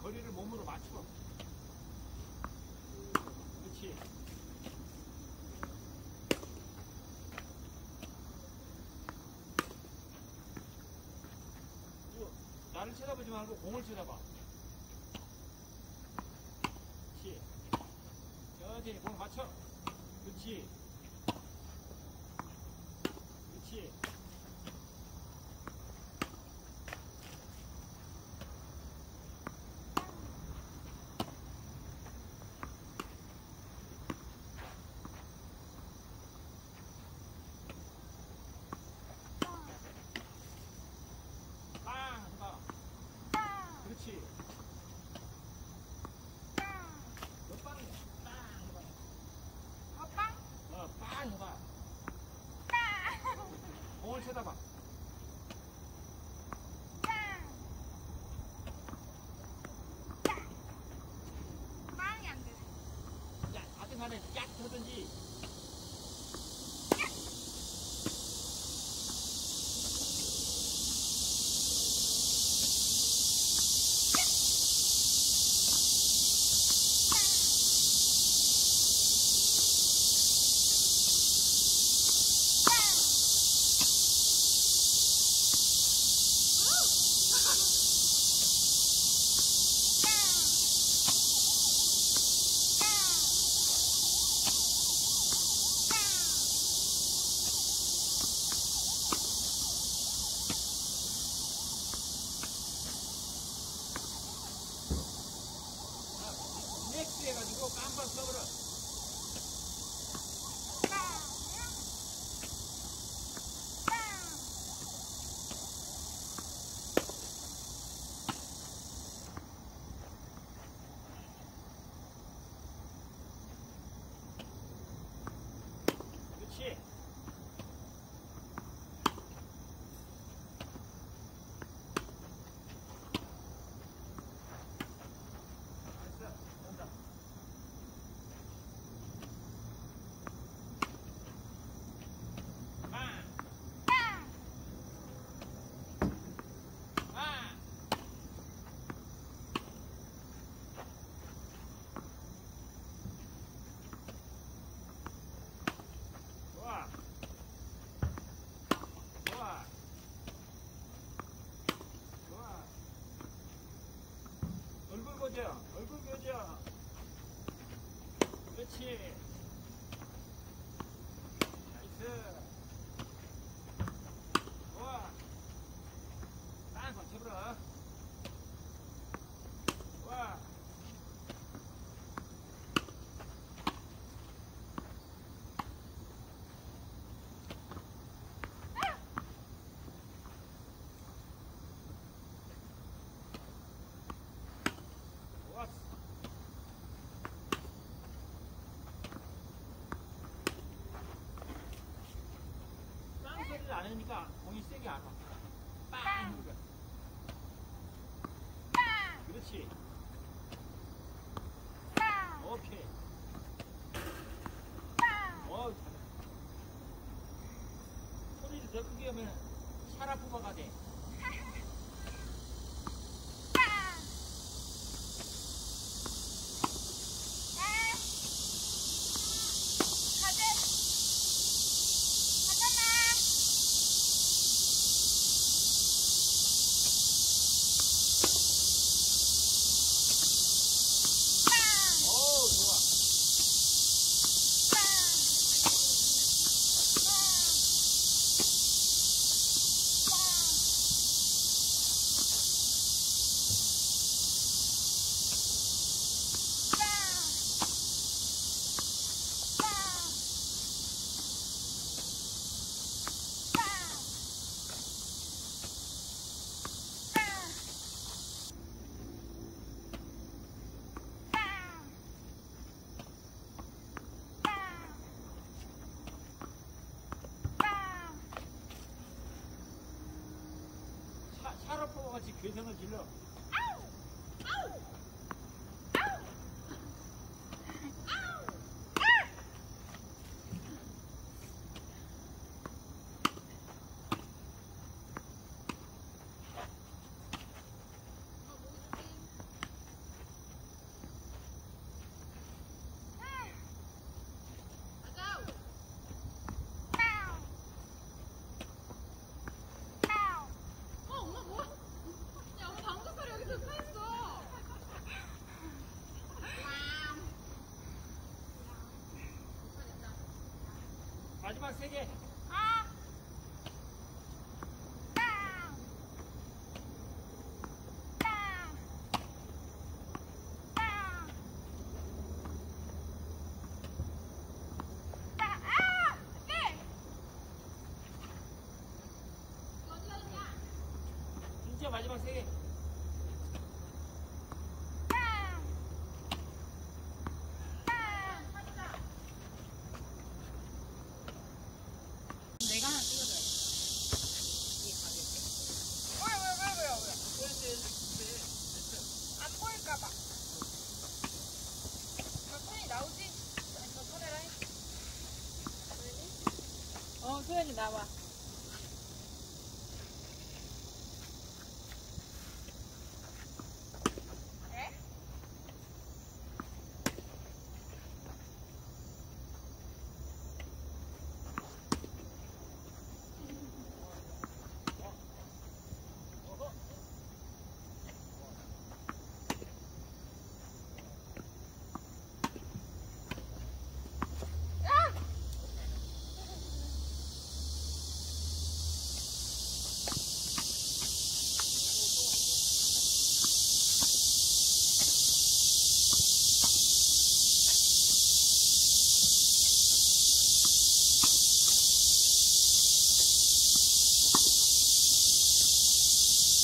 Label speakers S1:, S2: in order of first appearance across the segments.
S1: 거리를 몸으로 맞춰. 그렇지. 또 나를 쳐다보지 말고 공을 쳐다봐. 그렇지. 천천히 공 맞춰. 그렇지. 그렇지. 빵! 해봐. 그렇지. 몇 빵이야? 빵 해봐. 어, 빵 해봐. 공을 쳐다봐. 야, 간에 쫙 하든지. 넥스 해가지고 깜빡 써버려. 그렇지. 알았어. 온다. 빵! 빵! 좋아. 좋아. 좋아. 고정, 얼굴 고정. 그렇지. 나이스. 좋아. 땅 쳐버려. 좋아. 좋았어. 빵 소리를 안 하니까 공이 세게 안 와. 빵! 거야. 그렇지. 오케이. 어, 잘해. 소리를 더 크게 하면 샤라포가가 돼. 샤, 샤라포가 같이 괴성을 질러.
S2: 마지막 세 개.
S3: 아. 땅. 땅. 땅. 땅. 아! 네.
S1: 어디 어디야?
S3: 진짜 마지막 세 개.
S1: Okinawa.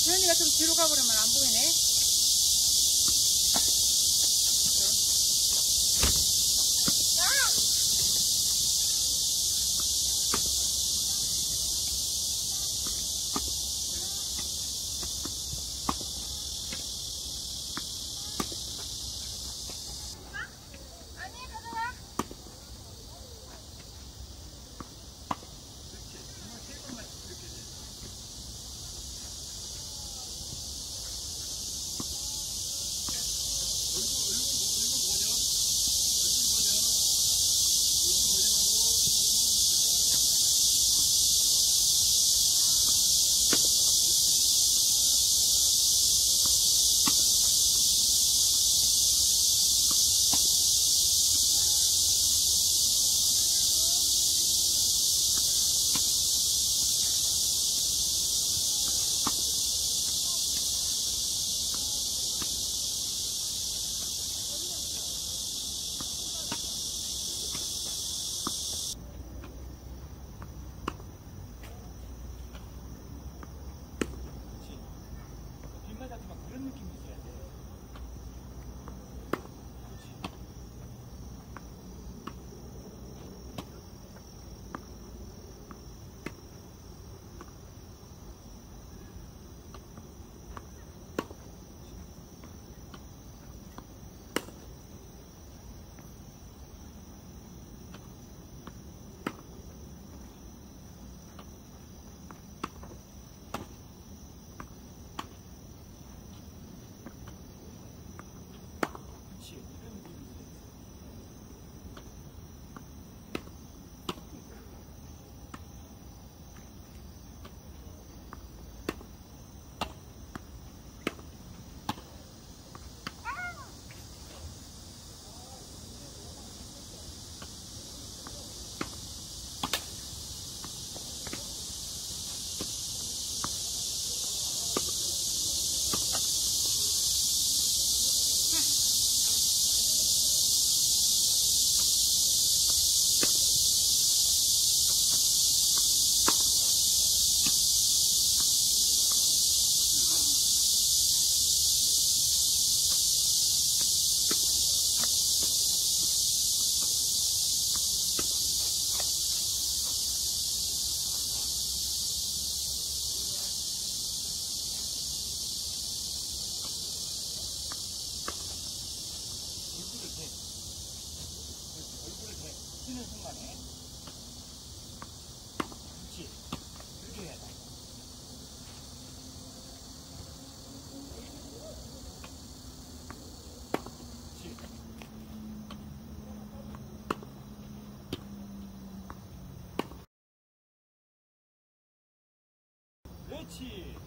S1: 주현이가 좀 뒤로 가버리면 안 보이네.
S2: 吸气。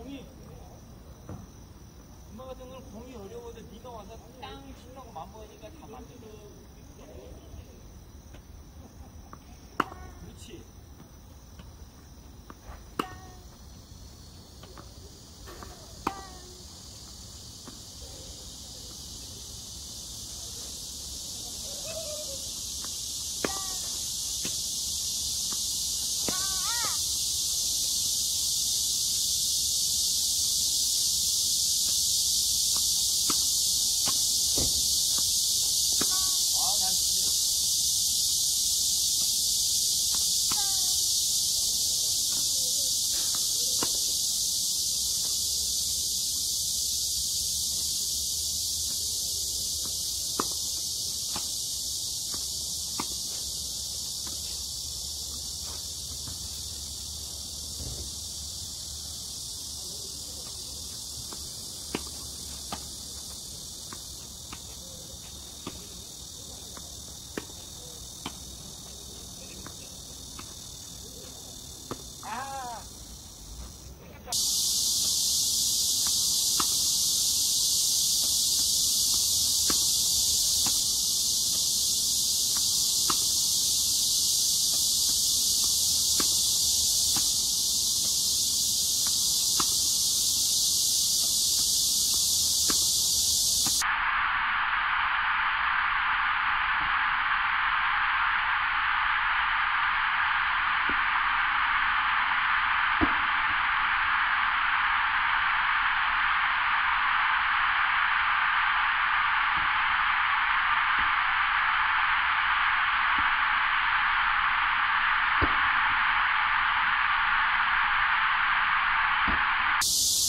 S2: 공이 엄마 같은 경우는 공이 어려워서 네가 와서 땅
S1: 치려고 맘보니까 다 만들어 그렇지? 아. you